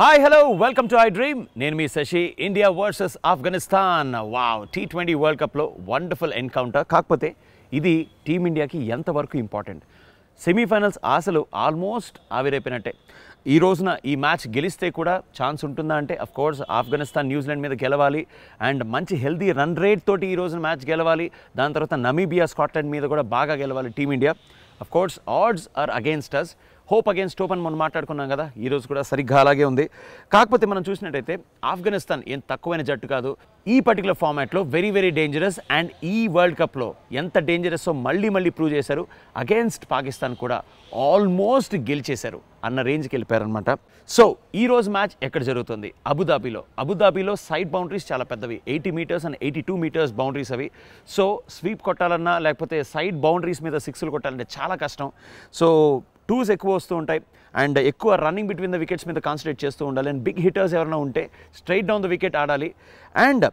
Hi hello welcome to I dream నేను మీ Sasi India versus Afghanistan wow T twenty world కప్లో wonderful encounter కాకపోతే ఇది టీమిండియాకి ఎంతవరకు ఇంపార్టెంట్ సెమీఫైనల్స్ ఆశలు ఆల్మోస్ట్ ఆవిరైపోయినట్టే. ఈ రోజున ఈ మ్యాచ్ గెలిస్తే కూడా ఛాన్స్ ఉంటుందా అంటే అఫ్ కోర్స్ ఆఫ్ఘనిస్తాన్ న్యూజిలాండ్ మీద గెలవాలి. అండ్ మంచి హెల్దీ రన్ రేట్ తోటి ఈ రోజున మ్యాచ్ గెలవాలి. దాని తర్వాత నమీబియా స్కాట్లాండ్ మీద కూడా బాగా గెలవాలి team India of course odds are against us hope against hope అని మనం మాట్లాడుకున్నాం కదా ఈరోజు కూడా సరిగ్గా అలాగే ఉంది. కాకపోతే మనం చూసినట్టయితే ఆఫ్ఘనిస్తాన్ ఏం తక్కువైన జట్టు కాదు. ఈ పర్టికులర్ ఫార్మాట్లో వెరీ వెరీ డేంజరస్ అండ్ ఈ వరల్డ్ కప్లో ఎంత డేంజరస్ మళ్ళీ మళ్ళీ ప్రూవ్ చేశారు. అగేన్స్ట్ పాకిస్తాన్ కూడా ఆల్మోస్ట్ గెలిచేశారు అన్న రేంజ్కి వెళ్ళిపోయారనమాట సో ఈ రోజు మ్యాచ్ ఎక్కడ జరుగుతుంది? అబుదాబీలో. అబుదాబీలో సైడ్ బౌండరీస్ చాలా పెద్దవి. Eighty metres and eighty two metres boundaries అవి. సో స్వీప్ కొట్టాలన్నా లేకపోతే సైడ్ బౌండరీస్ మీద సిక్స్లు కొట్టాలంటే చాలా కష్టం. సో టూస్ ఎక్కువ వస్తూ ఉంటాయి. అండ్ ఎక్కువ రన్నింగ్ బిట్వీన్ ద వికెట్స్ మీద కాన్సన్ట్రేట్ చేస్తూ ఉండాలి. అండ్ బిగ్ హిట్టర్స్ ఎవరైనా ఉంటే స్ట్రైట్ డౌన్ ద వికెట్ ఆడాలి. అండ్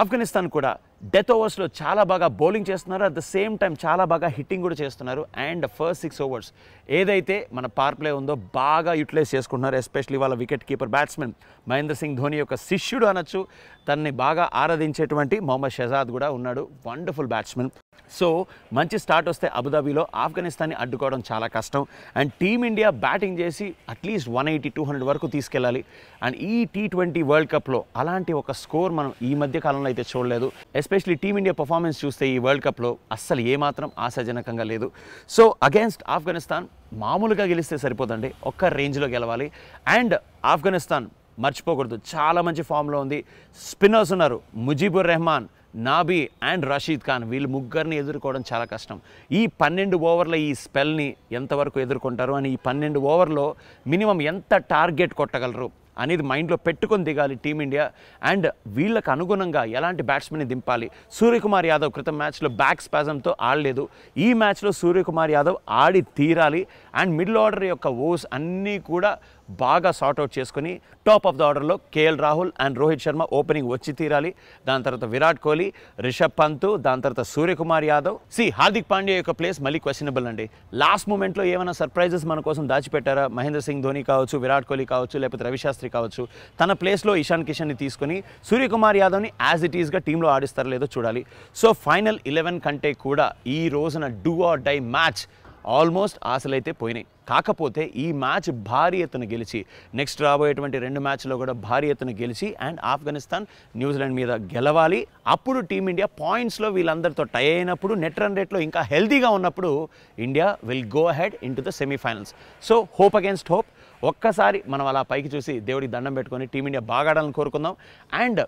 ఆఫ్ఘనిస్తాన్ కూడా డెత్ ఓవర్స్లో చాలా బాగా బౌలింగ్ చేస్తున్నారు. అట్ ద సేమ్ టైం చాలా బాగా హిట్టింగ్ కూడా చేస్తున్నారు. అండ్ ఫస్ట్ సిక్స్ ఓవర్స్ ఏదైతే మన పార్ ప్లే ఉందో బాగా యూటిలైజ్ చేసుకుంటున్నారు ఎస్పెషలీ వాళ్ళ wicket keeper batsmen Mahendra Singh Dhoni యొక్క శిష్యుడు అనొచ్చు. తనని బాగా ఆరాధించేటువంటి మొహమ్మద్ షెజాద్ కూడా ఉన్నాడు. వండర్ఫుల్ బ్యాట్స్మెన్ సో మంచి స్టార్ట్ వస్తే అబుదాబీలో ఆఫ్ఘనిస్తాన్ని అడ్డుకోవడం చాలా కష్టం. అండ్ టీమిండియా బ్యాటింగ్ చేసి at least one eighty two hundred వరకు తీసుకెళ్ళాలి. అండ్ ఈ టీ ట్వంటీ వరల్డ్ కప్లో అలాంటి ఒక స్కోర్ మనం ఈ మధ్య కాలంలో అయితే చూడలేదు. ఎస్పెషలీ టీమిండియా పర్ఫార్మెన్స్ చూస్తే ఈ వరల్డ్ కప్లో అస్సలు ఏమాత్రం ఆశాజనకంగా లేదు. సో అగేన్స్ట్ ఆఫ్ఘనిస్తాన్ మామూలుగా గెలిస్తే సరిపోదండి. ఒక్క రేంజ్లో గెలవాలి. అండ్ ఆఫ్ఘనిస్తాన్ మర్చిపోకూడదు. చాలా మంచి ఫామ్లో ఉంది. స్పిన్నర్స్ ఉన్నారు. ముజీబుర్ రెహమాన్ నాబీ అండ్ రషీద్ ఖాన్ వీళ్ళు ముగ్గురిని ఎదుర్కోవడం చాలా కష్టం. ఈ పన్నెండు ఓవర్ల ఈ స్పెల్ని ఎంతవరకు ఎదుర్కొంటారు? అని ఈ పన్నెండు ఓవర్లో మినిమం ఎంత టార్గెట్ కొట్టగలరు? అనేది మైండ్లో పెట్టుకొని దిగాలి టీమిండియా. అండ్ వీళ్ళకు అనుగుణంగా ఎలాంటి బ్యాట్స్మెన్ని దింపాలి? సూర్యకుమార్ యాదవ్ క్రితం మ్యాచ్లో బ్యాక్ స్పాజంతో ఆడలేదు. ఈ మ్యాచ్లో సూర్యకుమార్ యాదవ్ ఆడి తీరాలి. అండ్ మిడిల్ ఆర్డర్ యొక్క ఓస్ అన్నీ కూడా బాగా సార్ట్అవుట్ చేసుకొని టాప్ ఆఫ్ ద ఆర్డర్లో KL Rahul and Rohit Sharma opening వచ్చి తీరాలి. దాని తర్వాత విరాట్ కోహ్లీ రిషబ్ పంత్ దాని తర్వాత సూర్యకుమార్ యాదవ్. సి హార్దిక్ పాండ్యా యొక్క ప్లేస్ మళ్ళీ క్వశ్చనబుల్ అండి. లాస్ట్ మూమెంట్లో ఏమైనా సర్ప్రైజెస్ మన కోసం దాచిపెట్టారా? మహేంద్ర సింగ్ ధోని కావచ్చు విరాట్ కోహ్లీ కావచ్చు లేకపోతే రవిశాస్త్రి కావచ్చు. తన ప్లేస్లో ఇషాన్ కిషన్ని తీసుకొని సూర్యకుమార్ యాదవ్ని యాజ్ ఇట్ ఈస్గా టీంలో ఆడిస్తారో లేదో చూడాలి. సో ఫైనల్ ఇలెవెన్ కంటే కూడా ఈ రోజున do or die match almost ఆశలైతే పోయినాయి. కాకపోతే ఈ మ్యాచ్ భారీ ఎత్తున గెలిచి నెక్స్ట్ రాబోయేటువంటి రెండు మ్యాచ్లో కూడా భారీ ఎత్తున గెలిచి అండ్ ఆఫ్ఘనిస్తాన్ న్యూజిలాండ్ మీద గెలవాలి. అప్పుడు టీమిండియా పాయింట్స్లో వీళ్ళందరితో టై అయినప్పుడు నెట్ రన్ రేట్లో ఇంకా హెల్తీగా ఉన్నప్పుడు India will go ahead in to the semifinals. So hope against hope. ఒక్కసారి మనం అలా పైకి చూసి దేవుడికి దండం పెట్టుకొని టీమిండియా బాగా ఆడాలని కోరుకుందాం. అండ్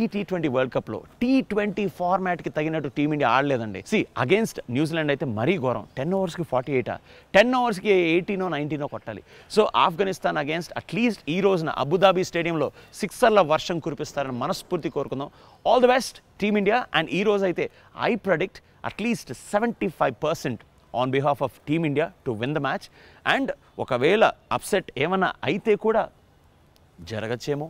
ఈ టీ ట్వంటీ వరల్డ్ కప్లో టీ ట్వంటీ ఫార్మాట్కి తగినట్టు టీమిండియా ఆడలేదండి. సి అగేన్స్ట్ న్యూజిలాండ్ అయితే మరీ ఘోరం. టెన్ ఓవర్స్కి ఫార్టీ ఎయిటా టెన్ ఓవర్స్కి ఎయిటీనో నైన్టీనో కొట్టాలి. సో ఆఫ్ఘనిస్తాన్ అగేన్స్ట్ అట్లీస్ట్ ఈ రోజున అబుదాబీ స్టేడియంలో సిక్సర్ల వర్షం కురిపిస్తారని మనస్ఫూర్తి కోరుకుందాం. All the best team India. And ఈ రోజు అయితే I predict at least seventy five percent on behalf of team India to win the match and ఒకవేళ అప్సెట్ ఏమైనా అయితే కూడా జరగచ్చేమో.